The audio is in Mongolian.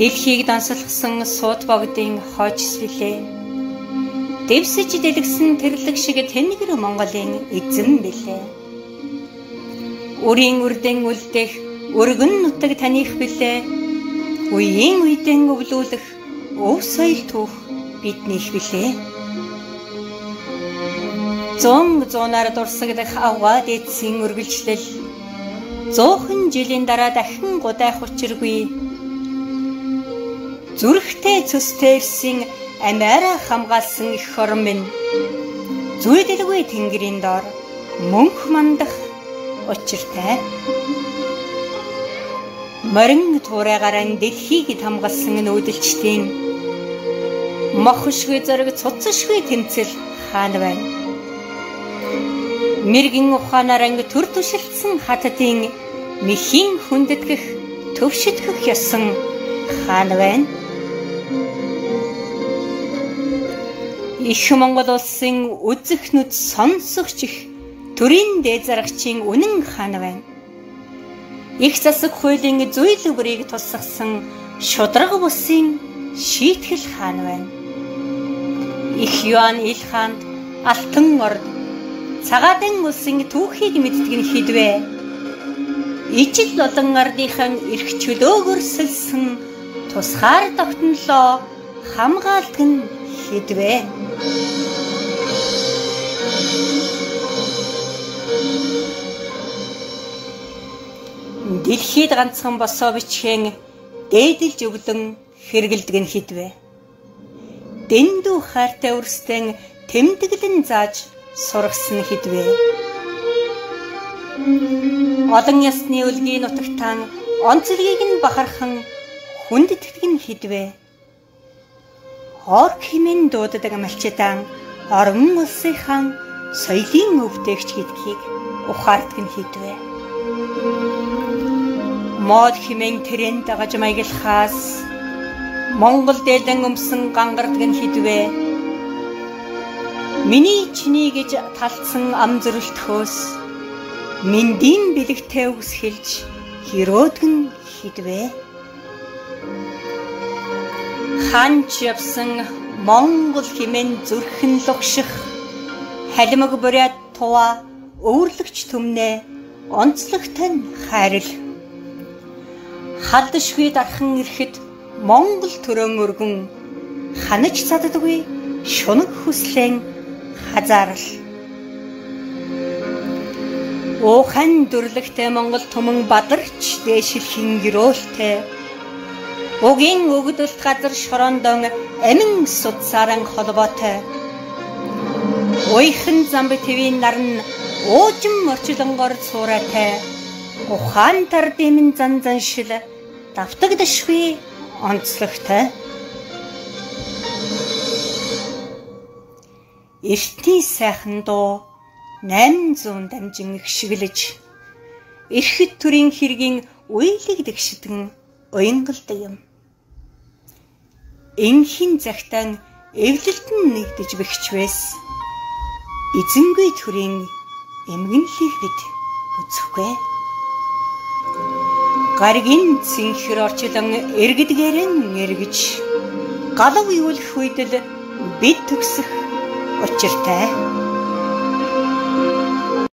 Дэлхийг дансалгсан суут богдын хойчс билээ. Дэвсэж дэлгсэн тэрлэг шиг тэнэгэр Монголын эзэн билээ. Үрийн үрдэн үлдэх өргөн нутаг таних билээ. Үеийн үедэн өвлүүлэх өв соёл түүх биднийх билээ. Зон зонаар дурсагдах авгаад эцсийн үргэлжлэл зоохон жилийн дараа дахин гудайх учиргүй зүрхтэй цөстэй ирсэн амиараа хамгаалсан их хорон минь. Зүйдэлгүй тэнгэрийн доор мөнх мандах учиртай. Морин туурайгараа дэлхийг хамгаалсан нүүдэлчдийн мохшгүй зэрэг цуцшгүй тэмцэл хаана байна? Мэрэгэн ухаанаар анги төр түшилсэн хатадын мэхийн хүндэтгэх төвшөтгэх ёсон хаана байна Их Монгол улсын үзэх нүд сонсогч их төрийн дээд зарагчийн үнэн хаана байна? Их засаг хуулийн зүйл бүрийг тусгасан шудраг бусын шийтгэл хаана байна? Их юан ил хаанд алтан орд цагаадын улсын түүхийг мэддэг нь хідвэ ижил олон ардынхан эрх чөлөөгөр сэлсэн тусгаар тогтнолоо хамгаалдаг нь хідвэ Дэлхийд ганцхан босоо бичхэн дээдэлж өвлөн хэргэлдэг нь хідвэ. Дэндүү хайртай өрстэн тэмдэглэн зааж сургасан хідвэ. Олон ясны үлгийн нутагтан онцлогийг нь бахархан хүндэтгдэг нь хідвэ. Хор химэн дууддаг малчитан орон улсынхан соёлын өвдөгч гэдгийг ухаардаг нь хідвэ мод химэн тэрэн дагаж маяглахаас Монгол дээлэн өмсөн гангардаг нь хідвэ Миний чиний гэж талцсан ам зөрөлтхөөс мэндийн бэлэгтэй үсгэлж хөрөөдөг нь хідвэ Ханч явсан Монгол химэн зүрхэн лугших халимаг буряд туа өвөрлөгч төмнөө онцлогтой нь хайрл халдшгүй дархан ирэхэд Монгол төрөн өргөн ханаж цаддаггүй шунаг хүслэн хазаарл. Уухан дүрлэгтэй Монгол түмэн бадарч дээшилхэн гөрөөлтэй Угийн өгдөлт газар шорондон амин судсаран холбоотой. Уйхан замб твийн нарн уужим морчлонгор цуурайтай. Ухаан тар дэмэн зан заншил давтагдашгүй онцлогтой. Эртний сайхан дуу 800 дамжин ихшиглэж эрхэт төрийн хэргийн уйлэг дэгшдэн уянгалдаг юм. Энхийн загтаан эвлэлтэн нэгдэж бэхчвэс эзэнгүй төрийн эмгэнлийг бид үзэхгүй. Гаргийн цэнхэр орчлон эргэдгээрэн эргэж галав юулах үед л бид төгсөх учиртай